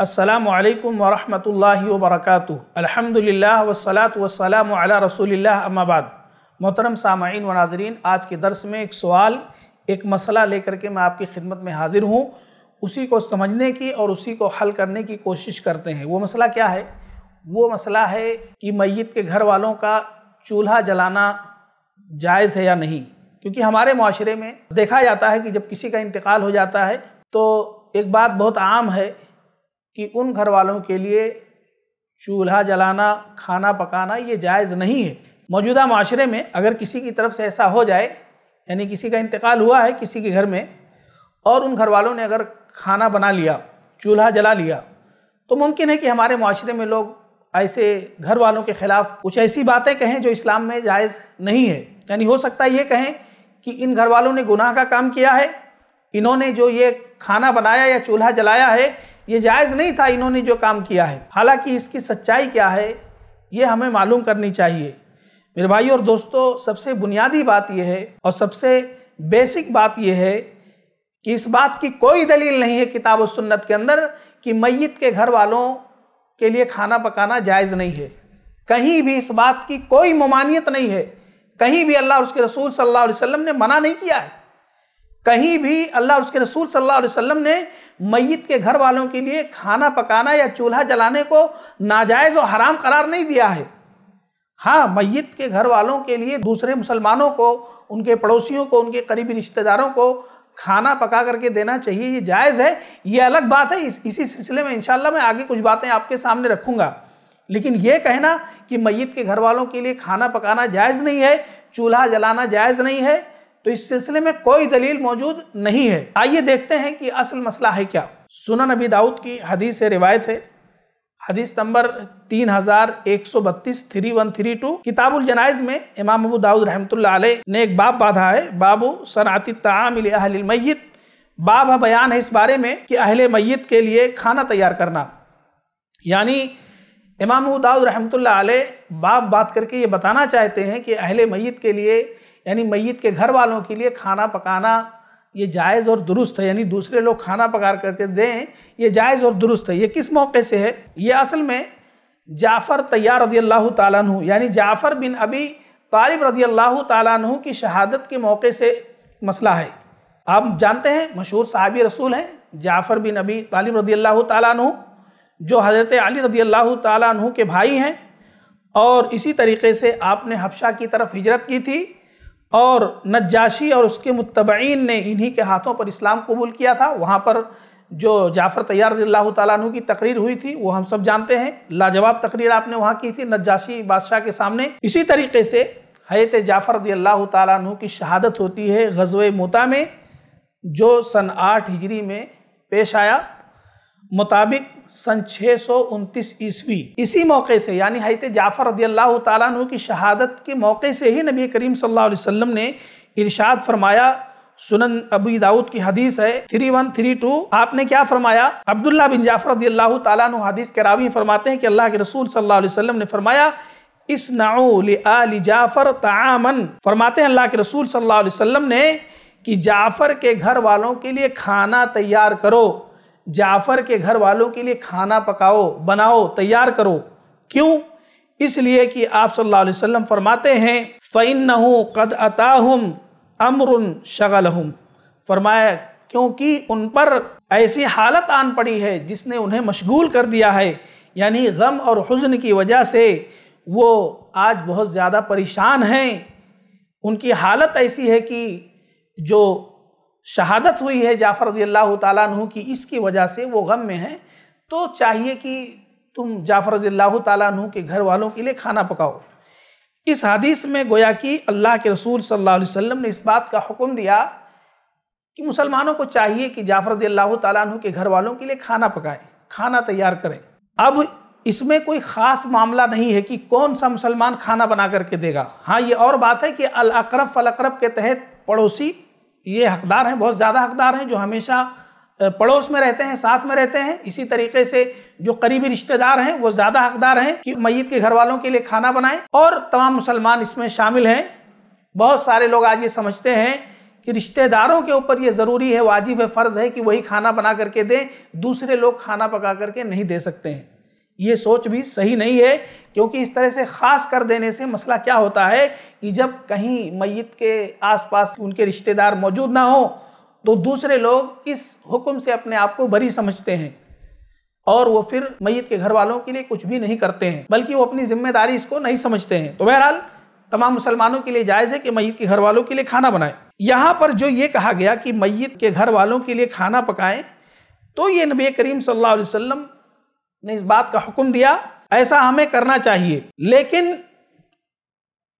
असलकम वरहमल वबरक अलहमदिल्ला वसलात वसलाम अला रसूलिल्लाह अम्माबाद मोहतरम सामाइन व नादरीन आज के दर्स में एक सवाल, एक मसला लेकर के मैं आपकी खिदमत में हाजिर हूँ। उसी को समझने की और उसी को हल करने की कोशिश करते हैं। वो मसला क्या है? वो मसला है कि मैत के घर वालों का चूल्हा जलाना जायज़ है या नहीं? क्योंकि हमारे माशरे में देखा जाता है कि जब किसी का इंतकाल हो जाता है तो एक बात बहुत आम है कि उन घर वालों के लिए चूल्हा जलाना, खाना पकाना ये जायज़ नहीं है। मौजूदा माशरे में अगर किसी की तरफ़ से ऐसा हो जाए, यानी किसी का इंतकाल हुआ है किसी के घर में, और उन घर वालों ने अगर खाना बना लिया, चूल्हा जला लिया तो मुमकिन है कि हमारे माशरे में लोग ऐसे घर वालों के ख़िलाफ़ कुछ ऐसी बातें कहें जो इस्लाम में जायज़ नहीं है। यानी हो सकता है ये कहें कि इन घर वालों ने गुनाह का काम किया है, इन्होंने जो ये खाना बनाया या चूल्हा जलाया है ये जायज़ नहीं था इन्होंने जो काम किया है। हालाँकि इसकी सच्चाई क्या है, ये हमें मालूम करनी चाहिए। मेरे भाई और दोस्तों, सबसे बुनियादी बात यह है और सबसे बेसिक बात यह है कि इस बात की कोई दलील नहीं है किताब सुन्नत के अंदर कि मैत के घर वालों के लिए खाना पकाना जायज़ नहीं है। कहीं भी इस बात की कोई ममानियत नहीं है। कहीं भी अल्लाह और उसके रसूल सल्लल्लाहु अलैहि वसल्लम ने मना नहीं किया है। कहीं भी अल्लाह उसके रसूल सल्लल्लाहु अलैहि वसल्लम ने मैत के घर वालों के लिए खाना पकाना या चूल्हा जलाने को नाजायज़ और हराम करार नहीं दिया है। हाँ मैत के घर वालों के लिए दूसरे मुसलमानों को उनके पड़ोसियों को उनके करीबी रिश्तेदारों को खाना पका करके देना चाहिए ये जायज़ है। ये अलग बात है। इस, इसी सिलसिले में इंशाल्लाह मैं आगे कुछ बातें आपके सामने रखूँगा। लेकिन ये कहना कि मैत के घर वालों के लिए खाना पकाना जायज़ नहीं है चूल्हा जलाना जायज़ नहीं है। तो इस सिलसिले में कोई दलील मौजूद नहीं है। आइए देखते हैं कि असल मसला है क्या। सुनन नबी दाऊद की हदीस से रिवायत है। हदीस नंबर तीन हज़ार एक सौ बत्तीस थ्री वन थ्री टू। किताबुल जनाइज में इमाम अबू दाऊद रहमत ने एक बाब बाधा है। बाबू सनाती तामिल मैत बाब बयान है इस बारे में कि अहले मैत के लिए खाना तैयार करना। यानी इमाम अबू दाऊद रहमत बाब बात करके ये बताना चाहते हैं कि अहले मैत के लिए यानी मैत के घर वालों के लिए खाना पकाना ये जायज़ और दुरुस्त है। यानी दूसरे लोग खाना पका करके दें, ये जायज़ और दुरुस्त है। ये किस मौके से है? ये असल में जाफ़र तैयार रदी अल्लाह तु यानी जाफ़र बिन अभी तालिब रदी अल्लाह तु की शहादत के मौके से मसला है। आप जानते हैं, मशहूर साहबी रसूल हैं, जाफ़र बिन अभी तालिब रदी अल्लाह तु जो हज़रत अली रदी अल्लाह तु के भाई हैं, और इसी तरीके से आपने हफ्शा की तरफ़ हिजरत की थी। और नजाशी और उसके मुतबईन ने इन्हीं के हाथों पर इस्लाम कबूल किया था। वहाँ पर जो जाफ़र तैयार तु की तकरीर हुई थी, वो हम सब जानते हैं। लाजवाब तकरीर आपने वहाँ की थी नजाशी बादशाह के सामने। इसी तरीके से हयत जाफ़र अल्लाह तु की शहादत होती है गजव मोता में, जो सन आठ हिजरी में पेश आया। मुताबिक सन छः सौ उनतीस ईस्वी। इसी मौके से, यानी हज़रत जाफ़र रदी अल्लाह तु की शहादत के मौके से ही नबी करीम सल्लल्लाहु अलैहि वसल्लम ने इरशाद फरमाया, सुनन अबू दाऊद की हदीस है, थ्री वन थ्री टू। आपने क्या फरमाया? अब्दुल्ला बिन जाफ़र रदी अल्लाह तु हदीस के रावी फरमाते हैं कि अल्लाह के रसूल सल्लल्लाहु अलैहि वसल्लम ने फरमाया इस नाली जाफ़र तामन फरमाते हैं अल्लाह के रसूल सल्लल्लाहु अलैहि वसल्लम ने कि जाफ़र के घर वालों के लिए खाना तैयार करो। जाफ़र के घर वालों के लिए खाना पकाओ, बनाओ, तैयार करो। क्यों? इसलिए कि आप सल्लल्लाहु अलैहि वसल्लम फरमाते हैं फ़ैन कद अताहुम अमरुन शगलहुम। फरमाया, क्योंकि उन पर ऐसी हालत आन पड़ी है जिसने उन्हें मशगूल कर दिया है। यानी गम और हुजन की वजह से वो आज बहुत ज़्यादा परेशान हैं। उनकी हालत ऐसी है कि जो शहादत हुई है जाफ़र अल्लाह तु की, इसकी वजह से वो गम में हैं। तो चाहिए कि तुम जाफ़र रदी अल्लाह तु के घर वालों के लिए खाना पकाओ। इस हदीस में गोया कि अल्लाह के रसूल सल्लल्लाहु अलैहि वसल्लम ने इस बात का हुक्म दिया कि मुसलमानों को चाहिए कि जाफ़र अल्लाह तु के घर वालों के लिए खाना पकाएँ, खाना तैयार करें। अब इसमें कोई ख़ास मामला नहीं है कि कौन सा मुसलमान खाना बना करके देगा। हाँ ये और बात है कि अल अकरब अकरब के तहत पड़ोसी ये हकदार हैं, बहुत ज़्यादा हकदार हैं, जो हमेशा पड़ोस में रहते हैं, साथ में रहते हैं। इसी तरीके से जो करीबी रिश्तेदार हैं, वो ज़्यादा हकदार हैं कि मैत के घर वालों के लिए खाना बनाएँ। और तमाम मुसलमान इसमें शामिल हैं। बहुत सारे लोग आज ये समझते हैं कि रिश्तेदारों के ऊपर ये ज़रूरी है, वाजिब है, फ़र्ज़ है कि वही खाना बना करके दें, दूसरे लोग खाना पका करके नहीं दे सकते हैं। ये सोच भी सही नहीं है, क्योंकि इस तरह से ख़ास कर देने से मसला क्या होता है कि जब कहीं मैत के आसपास उनके रिश्तेदार मौजूद ना हो तो दूसरे लोग इस हुक्म से अपने आप को बरी समझते हैं और वो फिर मैत के घर वालों के लिए कुछ भी नहीं करते हैं, बल्कि वो अपनी ज़िम्मेदारी इसको नहीं समझते हैं। तो बहरहाल, तमाम मुसलमानों के लिए जायज़ है कि मैत के घर वालों के लिए खाना बनाए। यहाँ पर जो ये कहा गया कि मैत के घर वालों के लिए खाना पकाएँ तो ये नबी करीम सल्लल्लाहु अलैहि वसल्लम ने इस बात का हुक्म दिया, ऐसा हमें करना चाहिए। लेकिन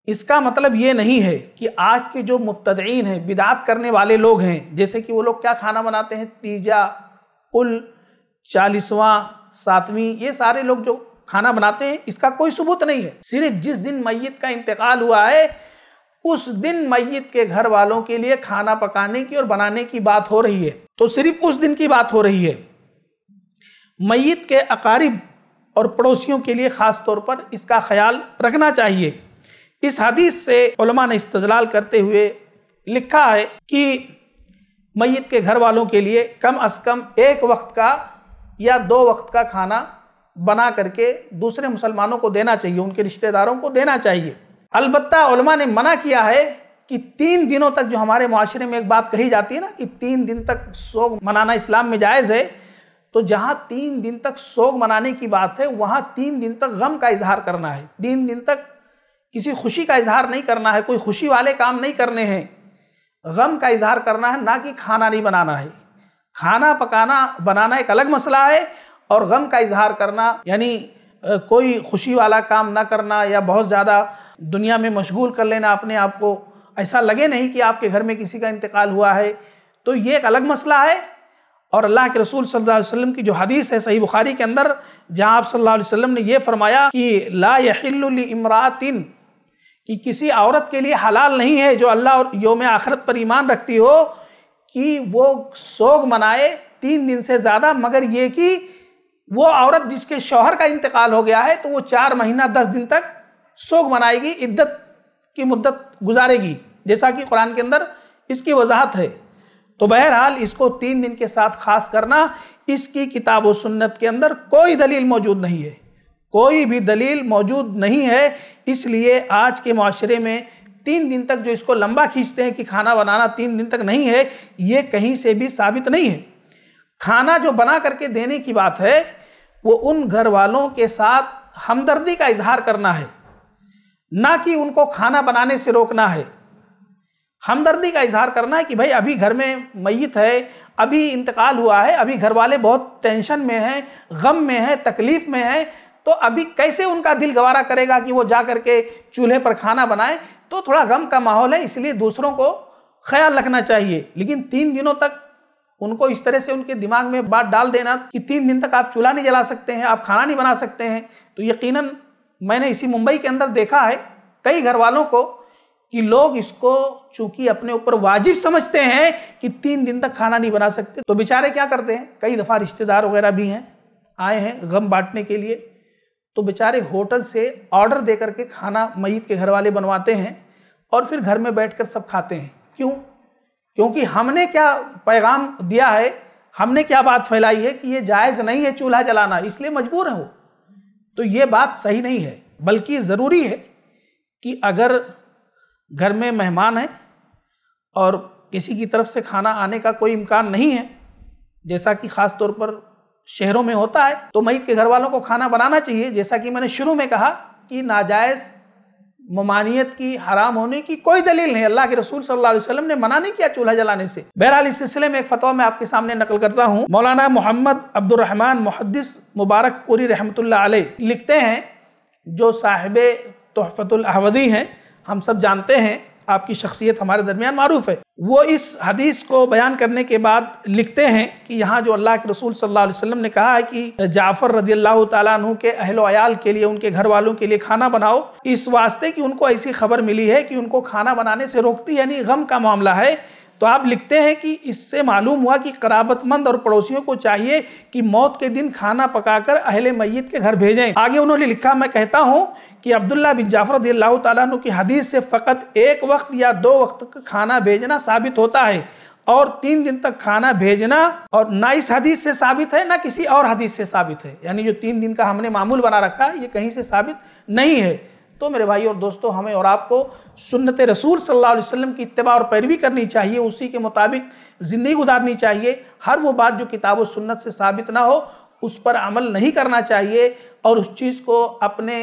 इसका मतलब ये नहीं है कि आज के जो मुबतदीन हैं, बिदात करने वाले लोग हैं, जैसे कि वो लोग क्या खाना बनाते हैं? तीजा, उल, चालीसवां, सातवीं, ये सारे लोग जो खाना बनाते हैं, इसका कोई सबूत नहीं है। सिर्फ़ जिस दिन मैत का इंतकाल हुआ है, उस दिन मैत के घर वालों के लिए खाना पकाने की और बनाने की बात हो रही है। तो सिर्फ़ उस दिन की बात हो रही है। मैत के अकारिब और पड़ोसियों के लिए ख़ास तौर पर इसका ख्याल रखना चाहिए। इस हदीस से ने इस्तदलाल करते हुए लिखा है कि मैत के घर वालों के लिए कम अज़ कम एक वक्त का या दो वक्त का खाना बना करके दूसरे मुसलमानों को देना चाहिए, उनके रिश्तेदारों को देना चाहिए। अलबत्ता ने मना किया है कि तीन दिनों तक जो हमारे माशरे में एक बात कही जाती है ना कि तीन दिन तक सोग मनाना इस्लाम में जायज़ है तो जहाँ तीन दिन तक सोग मनाने की बात है, वहाँ तीन दिन तक गम का इजहार करना है। तीन दिन तक किसी खुशी का इजहार नहीं करना है, कोई खुशी वाले काम नहीं करने हैं। गम का इजहार करना है, ना कि खाना नहीं बनाना है। खाना पकाना, बनाना एक अलग मसला है और गम का इजहार करना, यानी कोई खुशी वाला काम ना करना या बहुत ज़्यादा दुनिया में मशगूल कर लेना अपने आप को, ऐसा लगे नहीं कि आपके घर में किसी का इंतकाल हुआ है। तो ये एक अलग मसला है और अल्लाह के रसूल सल्लल्लाहु अलैहि वसल्लम की जो हदीस है सही बुखारी के अंदर, जहाँ आप सल्लल्लाहु अलैहि वसल्लम ने यह फरमाया कि ला इमरातिन कि किसी औरत के लिए हलाल नहीं है जो अल्लाह और योम आखरत पर ईमान रखती हो, कि वो सोग मनाए तीन दिन से ज़्यादा, मगर ये कि वो औरत जिसके शौहर का इंतकाल हो गया है तो वो चार महीना, दस दिन तक सोग मनाएगी, इद्दत की मुद्दत गुजारेगी। जैसा कि कुरान के अंदर इसकी वजाहत है। तो बहरहाल इसको तीन दिन के साथ खास करना इसकी किताब व सुन्नत के अंदर कोई दलील मौजूद नहीं है। कोई भी दलील मौजूद नहीं है, इसलिए आज के माशरे में तीन दिन तक जो इसको लंबा खींचते हैं कि खाना बनाना तीन दिन तक नहीं है, ये कहीं से भी साबित नहीं है। खाना जो बना करके देने की बात है, वो उन घर वालों के साथ हमदर्दी का इजहार करना है। ना कि उनको खाना बनाने से रोकना है। हमदर्दी का इजहार करना है कि भाई अभी घर में मैत है, अभी इंतकाल हुआ है, अभी घर वाले बहुत टेंशन में हैं, गम में हैं, तकलीफ़ में हैं तो अभी कैसे उनका दिल गवारा करेगा कि वो जा करके चूल्हे पर खाना बनाए? तो थोड़ा गम का माहौल है, इसलिए दूसरों को ख्याल रखना चाहिए। लेकिन तीन दिनों तक उनको इस तरह से उनके दिमाग में बात डाल देना कि तीन दिन तक आप चूल्हा नहीं जला सकते हैं, आप खाना नहीं बना सकते हैं। तो यकीनन मैंने इसी मुंबई के अंदर देखा है, कई घर वालों को कि लोग इसको चूँकि अपने ऊपर वाजिब समझते हैं कि तीन दिन तक खाना नहीं बना सकते तो बेचारे क्या करते हैं? कई दफ़ा रिश्तेदार वगैरह भी हैं, आए हैं गम बांटने के लिए तो बेचारे होटल से ऑर्डर दे करके खाना मईद के घर वाले बनवाते हैं और फिर घर में बैठकर सब खाते हैं। क्यों? क्योंकि हमने क्या पैगाम दिया है, हमने क्या बात फैलाई है कि ये जायज़ नहीं है चूल्हा जलाना, इसलिए मजबूर है वो। तो ये बात सही नहीं है, बल्कि ज़रूरी है कि अगर घर में मेहमान है और किसी की तरफ़ से खाना आने का कोई इम्कान नहीं है, जैसा कि ख़ास तौर पर शहरों में होता है तो मईद के घर वालों को खाना बनाना चाहिए, जैसा कि मैंने शुरू में कहा कि नाजायज़ ममानियत की, हराम होने की कोई दलील नहीं। अल्लाह के रसूल सल्लल्लाहु अलैहि वसल्लम ने मना नहीं किया चूल्हा जलाने से। बहरहाल, इस सिलसिले में एक फतवा मैं आपके सामने नकल करता हूँ। मौलाना मोहम्मद अब्दुलरहमान मुहदस मुबारक पूरी रहमत लिखते हैं, जो साहिब तोहफ़तुल अहवदी हैं हम सब जानते हैं आपकी शख्सियत हमारे दरमियान मरूफ है। वो इस हदीस को बयान करने के बाद लिखते हैं कि यहाँ जो अल्लाह के रसूल सल्लल्लाहु अलैहि वसल्लम ने कहा है कि जाफ़र रदी अल्लाह तु के अहल अयाल के लिए, उनके घर वालों के लिए खाना बनाओ। इस वास्ते कि उनको ऐसी खबर मिली है कि उनको खाना बनाने से रोकती, यानी गम का मामला है। तो आप लिखते हैं कि इससे मालूम हुआ कि कराबतमंद और पड़ोसियों को चाहिए कि मौत के दिन खाना पकाकर अहले मैत के घर भेजें। आगे उन्होंने लिखा, मैं कहता हूँ कि अब्दुल्ला बिन जाफ़र तु की हदीस से फ़कत एक वक्त या दो वक्त का खाना भेजना साबित होता है और तीन दिन तक खाना भेजना और ना इस हदीस से साबित है, ना किसी और हदीस से साबित है। यानी जो तीन दिन का हमने मामूल बना रखा है, ये कहीं से साबित नहीं है। तो मेरे भाई और दोस्तों, हमें और आपको सुन्नत रसूल सल्लल्लाहु अलैहि वसल्लम की इतबा और पैरवी करनी चाहिए, उसी के मुताबिक ज़िंदगी गुजारनी चाहिए। हर वो बात जो किताब सुन्नत से साबित ना हो, उस पर अमल नहीं करना चाहिए और उस चीज़ को अपने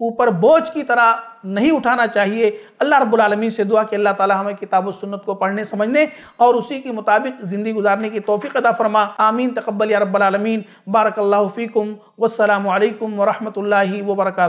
ऊपर बोझ की तरह नहीं उठाना चाहिए। अल्लाह रब्बुल आलमीन से दुआ कि अल्लाह ताला हमें किताब सुन्नत को पढ़ने, समझने और उसी के मुताबिक ज़िंदगी गुजारने की तोफ़ी अदा फरमा। आमीन। तकबल या रब्बल आलमीन। फ़ीकम। अल्लाह फ़ीकुम वसलम वरहमल वर्का